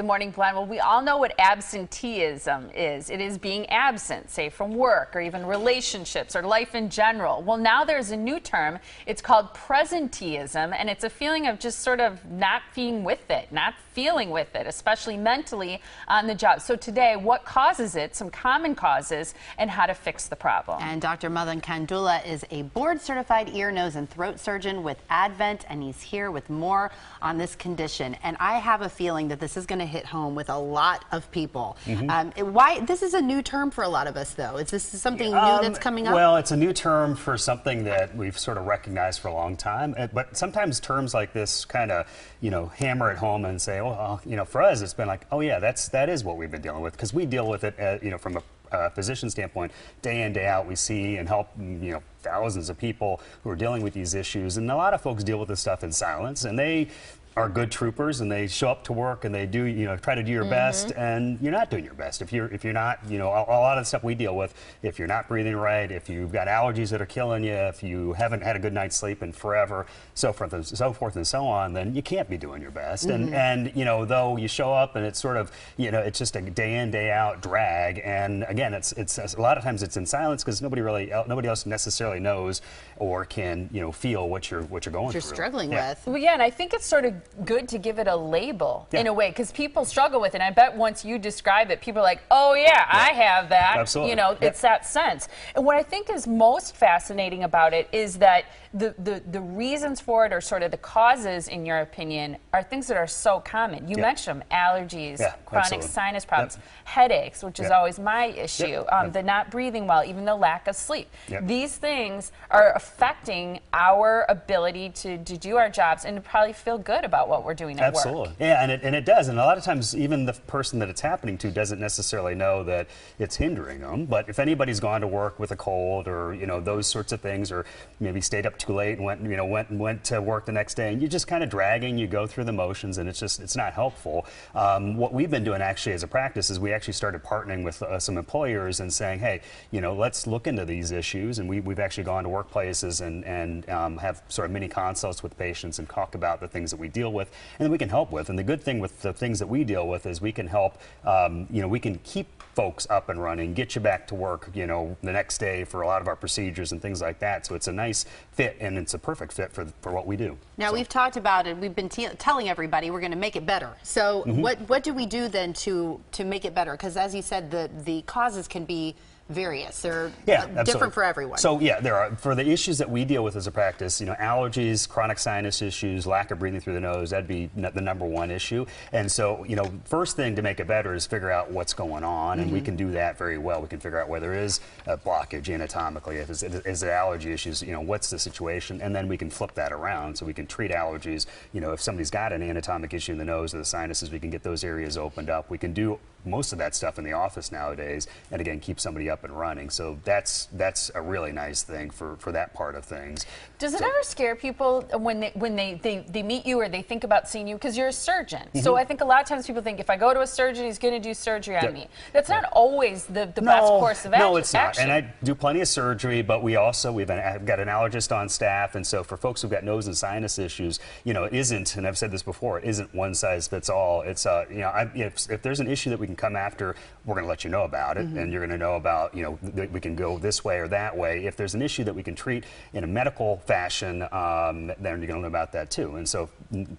Good morning, Glenn. Well, we all know what absenteeism is. It is being absent, say from work or even relationships or life in general. Well, now there's a new term. It's called presenteeism, and it's a feeling of just sort of not being with it, not feeling with it, especially mentally on the job. So today, what causes it, some common causes, and how to fix the problem. And Dr. Madan Kandula is a board-certified ear, nose, and throat surgeon with Advent, and he's here with more on this condition. And I have a feeling that this is going to to hit home with a lot of people. Mm -hmm. um, why this is a new term for a lot of us, though. Is this something new um, that's coming up? Well, it's a new term for something that we've sort of recognized for a long time. But sometimes terms like this kind of, you know, hammer it home and say, well, you know, for us, it's been like, oh yeah, that's that is what we've been dealing with because we deal with it, uh, you know, from a uh, physician standpoint, day in, day out, we see and help, you know, thousands of people who are dealing with these issues. And a lot of folks deal with this stuff in silence, and they are good troopers and they show up to work and they do you know try to do your mm -hmm. best and you're not doing your best if you're if you're not you know a, a, lot of the stuff we deal with if you're not breathing right if you've got allergies that are killing you if you haven't had a good night's sleep in forever so forth and so forth and so on then you can't be doing your best mm -hmm. and mm-hmm. and you know though you show up and it's sort of you know it's just a day in day out drag and again it's it's a lot of times it's in silence because nobody really nobody else necessarily knows or can you know feel what you're what you're going what you're through. struggling yeah. with well yeah and I think it's sort of good to give it a label yeah. in a way because people struggle with it. And I bet once you describe it, people are like, oh, yeah, yeah. I have that. Absolutely. You know, yeah. it's that sense. And what I think is most fascinating about it is that the, the, the reasons for it or sort of the causes, in your opinion, are things that are so common. You mentioned them allergies, chronic absolutely. sinus problems, yep. headaches, which is always my issue, yep. Um, yep. the not breathing well, even the lack of sleep. These things are affecting our ability to, to do our jobs and to probably feel good about what we're doing at Absolutely. work. Yeah, and it, and it does. And a lot of times, even the person that it's happening to doesn't necessarily know that it's hindering them. But if anybody's gone to work with a cold or, you know, those sorts of things, or maybe stayed up too late and went, you know, went went to work the next day, and you're just kind of dragging, you go through the motions, and it's just, it's not helpful. Um, what we've been doing actually as a practice is we actually started partnering with uh, some employers and saying, hey, you know, let's look into these issues. And we, we've actually gone to workplaces and, and um, have sort of mini consults with patients and talk about the things that we deal with and we can help with. And the good thing with the things that we deal with is we can help, um, you know, we can keep folks up and running, get you back to work, you know, the next day for a lot of our procedures and things like that. So it's a nice fit and it's a perfect fit for, for what we do. Now so. we've talked about it. We've been telling everybody we're going to make it better. So mm -hmm. what, what do we do then to, to make it better? Because as you said, the, the causes can be various. They're yeah, uh, different for everyone. So yeah, there are for the issues that we deal with as a practice. You know, allergies, chronic sinus issues, lack of breathing through the nose. That'd be the number one issue. And so you know, first thing to make it better is figure out what's going on, and mm -hmm. we mm-hmm. can do that very well. We can figure out whether there is a blockage anatomically, if it's, is it allergy issues. You know, what's the situation, and then we can flip that around so we can treat allergies. You know, if somebody's got an anatomic issue in the nose or the sinuses, we can get those areas opened up. We can do most of that stuff in the office nowadays, and again, keep somebody up and running. So that's that's a really nice thing for, for that part of things. Does it ever scare people when they when they, they, they meet you or they think about seeing you because you're a surgeon? Mm -hmm. So I think a lot of times people think if I go to a surgeon, he's going to do surgery on me. That's not always the, the no, best course of action. No, it's not. And I do plenty of surgery, but we also we've been, got an allergist on staff, and so for folks who've got nose and sinus issues, you know, it isn't. And I've said this before, it isn't one size fits all. It's uh, you know, I, if, if there's an issue that we can come after, we're going to let you know about it, mm -hmm. and you're going to know about, you know, we can go this way or that way. If there's an issue that we can treat in a medical fashion, um, then you're going to know about that too. And so,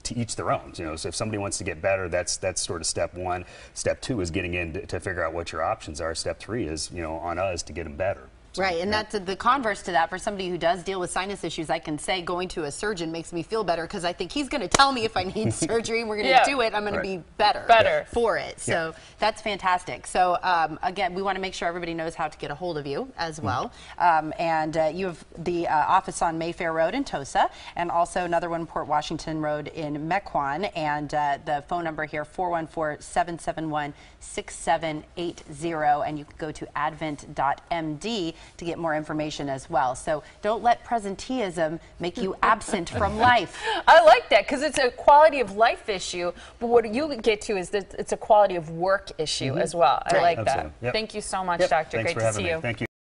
to each their own. You know, so if somebody wants to get better, that's that's sort of step one. Step two is getting in to, to figure out what your options are. Step three is, you know, on us to get them better. So, right, and yeah. that's the converse to that. For somebody who does deal with sinus issues, I can say going to a surgeon makes me feel better because I think he's going to tell me if I need surgery and we're going to yeah. do it. I'm going right. to be better, better for it. So yeah. that's fantastic. So um, again, we want to make sure everybody knows how to get a hold of you as mm-hmm. well. Mm. Um, and uh, you have the uh, office on Mayfair Road in Tosa, and also another one Port Washington Road in Mequon. And uh, the phone number here 414-771-6780, and you can go to advent.md to get more information as well. So don't let presenteeism make you absent from life. I like that because it's a quality of life issue, but what you get to is that it's a quality of work issue mm -hmm. as well. I right. like Absolutely. that. Yep. Thank you so much, yep. Doctor. Thanks Great to see me. you. Thank you.